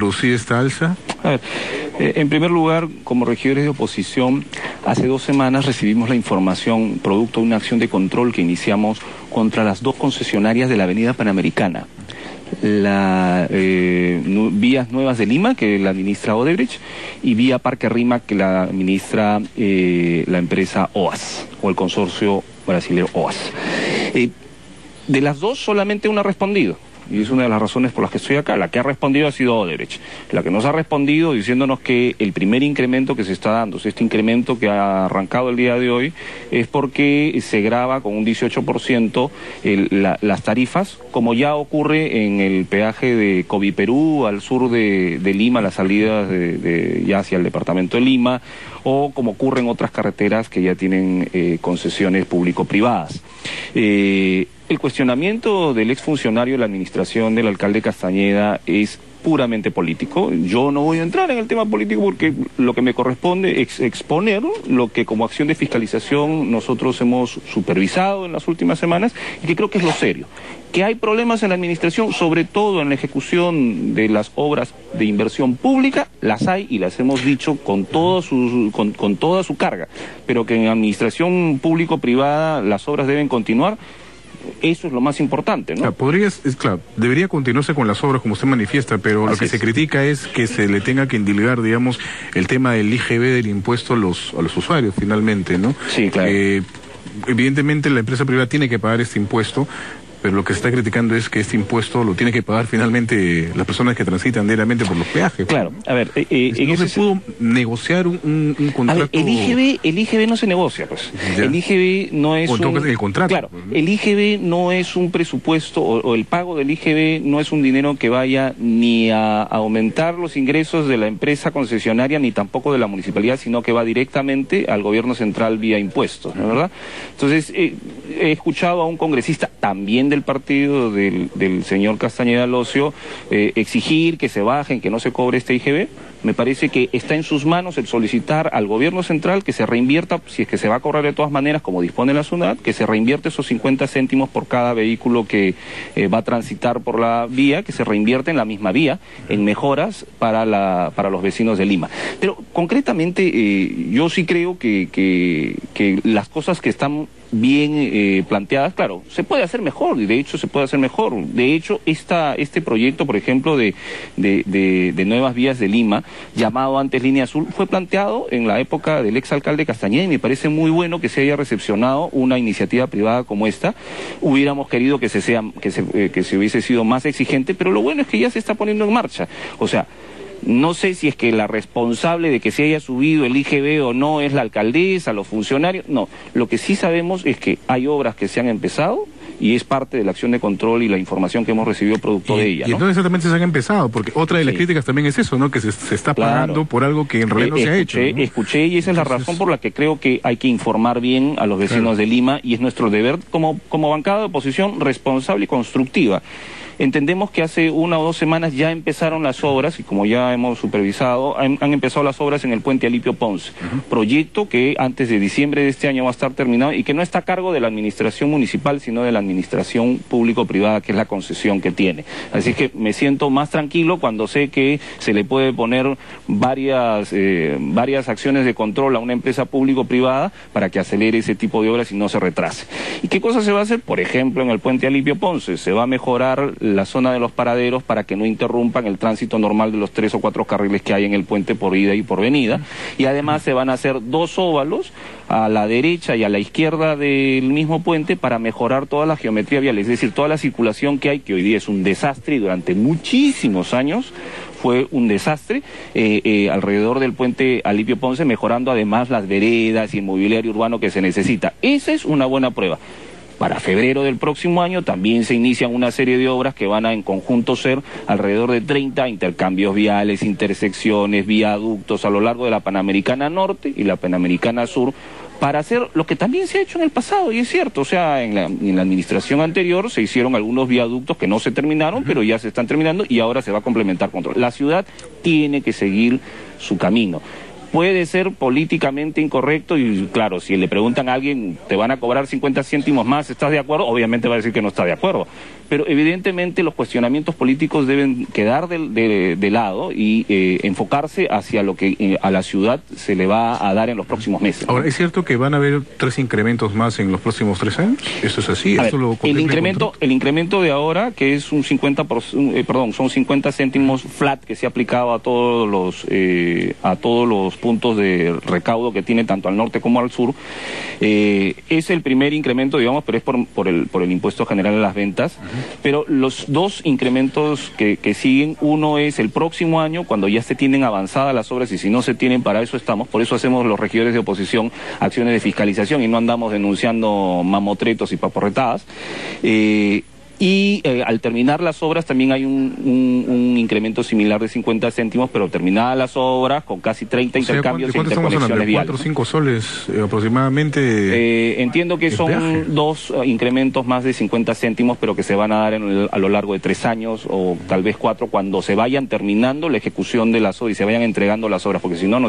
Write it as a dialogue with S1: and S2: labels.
S1: producir esta alza?
S2: A ver, eh, en primer lugar, como regidores de oposición, hace dos semanas recibimos la información producto de una acción de control que iniciamos contra las dos concesionarias de la Avenida Panamericana. La eh, Vías Nuevas de Lima, que la administra Odebrecht, y Vía Parque Rima, que la administra eh, la empresa OAS, o el consorcio brasileño OAS. Eh, de las dos, solamente una ha respondido. Y es una de las razones por las que estoy acá. La que ha respondido ha sido Odebrecht. La que nos ha respondido diciéndonos que el primer incremento que se está dando, este incremento que ha arrancado el día de hoy, es porque se graba con un 18% el- la- las tarifas, como ya ocurre en el peaje de Coviperú al sur de, Lima, las salidas de, de- ya hacia el departamento de Lima, o como ocurre en otras carreteras que ya tienen eh, concesiones público-privadas. Eh, el cuestionamiento del exfuncionario de la administración del alcalde Castañeda es puramente político. Yo no voy a entrar en el tema político porque lo que me corresponde es exponer lo que como acción de fiscalización nosotros hemos supervisado en las últimas semanas y que creo que es lo serio. Que hay problemas en la administración, sobre todo en la ejecución de las obras de inversión pública, las hay y las hemos dicho con, todo su, con, toda su carga, pero que en administración público-privada las obras deben continuar, eso es lo más importante, ¿no?
S1: Claro, podrías, es claro, debería continuarse con las obras como usted manifiesta, pero lo que
S2: es.
S1: se critica es que se le tenga que indilgar, digamos, el tema del IGB del impuesto a los, a los usuarios finalmente, ¿no?
S2: Sí, claro.
S1: Eh, evidentemente la empresa privada tiene que pagar este impuesto, pero lo que se está criticando es que este impuesto lo tiene que pagar finalmente las personas que transitan diariamente por los peajes.
S2: Claro, a ver, eh, eh, en
S1: no
S2: ese
S1: se pudo negociar un, un- un
S2: A
S1: contrato.
S2: ver, el IGB, el IGB no se negocia, pues.
S1: Ya.
S2: El IGB no es un...
S1: el contrato,
S2: Claro,
S1: pues,
S2: el IGB no es un presupuesto o, o el pago del IGB no es un dinero que vaya ni a aumentar los ingresos de la empresa concesionaria ni tampoco de la municipalidad, sino que va directamente al gobierno central vía impuestos, ¿no es verdad? Entonces, eh, he escuchado a un congresista también del partido del, del señor Castañeda Locio eh, exigir que se bajen, que no se cobre este IGB. Me parece que está en sus manos el solicitar al gobierno central que se reinvierta, si es que se va a cobrar de todas maneras, como dispone la SUNAT, que se reinvierte esos 50 céntimos por cada vehículo que eh, va a transitar por la vía, que se reinvierte en la misma vía, en mejoras para, la, para los vecinos de Lima. Pero concretamente, eh, yo sí creo que, que, que las cosas que están bien eh, planteadas, claro, se puede hacer mejor y de hecho se puede hacer mejor. De hecho, esta, este proyecto, por ejemplo, de, de, de- de nuevas vías de Lima, llamado antes Línea Azul, fue planteado en la época del exalcalde Castañeda y me parece muy bueno que se haya recepcionado una iniciativa privada como esta. Hubiéramos querido que se, sea, que se, eh, que se hubiese sido más exigente, pero lo bueno es que ya se está poniendo en marcha. O sea, no sé si es que la responsable de que se haya subido el IGB o no es la alcaldesa, los funcionarios. No, lo que sí sabemos es que hay obras que se han empezado y es parte de la acción de control y la información que hemos recibido producto
S1: y,
S2: de ella.
S1: y
S2: ¿no?
S1: entonces exactamente se han empezado, porque otra de las
S2: Sí.
S1: críticas también es eso, ¿no? Que se, se está
S2: Claro.
S1: pagando por algo que en realidad no
S2: Eh,
S1: se ha hecho.
S2: escuché,
S1: ¿no?
S2: escuché y esa es la razón por la que creo que hay que informar bien a los vecinos
S1: Claro.
S2: de Lima y es nuestro deber como, como bancada de oposición responsable y constructiva. Entendemos que hace una o dos semanas ya empezaron las obras y como ya hemos supervisado, han, han empezado las obras en el puente Alipio Ponce, proyecto que antes de diciembre de este año va a estar terminado y que no está a cargo de la administración municipal, sino de la administración público-privada, que es la concesión que tiene. Así que me siento más tranquilo cuando sé que se le puede poner varias, eh, varias acciones de control a una empresa público-privada para que acelere ese tipo de obras y no se retrase. ¿Y qué cosa se va a hacer? Por ejemplo, en el puente Alipio Ponce se va a mejorar la zona de los paraderos para que no interrumpan el tránsito normal de los tres o cuatro carriles que hay en el puente por ida y por venida. Y además se van a hacer dos óvalos a la derecha y a la izquierda del mismo puente para mejorar toda la geometría vial, es decir, toda la circulación que hay, que hoy día es un desastre y durante muchísimos años fue un desastre eh, eh, alrededor del puente Alipio Ponce, mejorando además las veredas y el mobiliario urbano que se necesita. Esa es una buena prueba. Para febrero del próximo año también se inician una serie de obras que van a en conjunto ser alrededor de 30 intercambios viales, intersecciones, viaductos a lo largo de la Panamericana Norte y la Panamericana Sur para hacer lo que también se ha hecho en el pasado, y es cierto, o sea, en la, en la administración anterior se hicieron algunos viaductos que no se terminaron, pero ya se están terminando y ahora se va a complementar con otros. La ciudad tiene que seguir su camino. Puede ser políticamente incorrecto y claro, si le preguntan a alguien, te van a cobrar 50 céntimos más, ¿estás de acuerdo? Obviamente va a decir que no está de acuerdo. Pero evidentemente los cuestionamientos políticos deben quedar de, de, lado y eh, enfocarse hacia lo que eh, a la ciudad se le va a dar en los próximos meses.
S1: Ahora, ¿es cierto que van a haber tres incrementos más en los próximos tres años? ¿Eso es así?
S2: el, incremento, el incremento de ahora, que es un 50, por, eh, perdón, son 50 céntimos flat que se ha aplicado a todos los, a todos los puntos de recaudo que tiene tanto al norte como al sur, es el primer incremento, digamos, pero es por, por, el, por el impuesto general a las ventas. Pero los dos incrementos que, siguen, uno es el próximo año, cuando ya se tienen avanzadas las obras y si no se tienen, para eso estamos, por eso hacemos los regidores de oposición acciones de fiscalización y no andamos denunciando mamotretos y paporretadas. Eh, y eh, al terminar las obras también hay un, un, incremento similar de 50 céntimos, pero terminadas las obras con casi 30 intercambios
S1: ¿cuánto, cuánto hablando? ¿Cuatro o cinco soles eh, aproximadamente?
S2: Eh, entiendo que son dos incrementos más de 50 céntimos, pero que se van a dar a lo largo de tres años o tal vez cuatro cuando se vayan terminando la ejecución de las obras y se vayan entregando las obras, porque si no, no se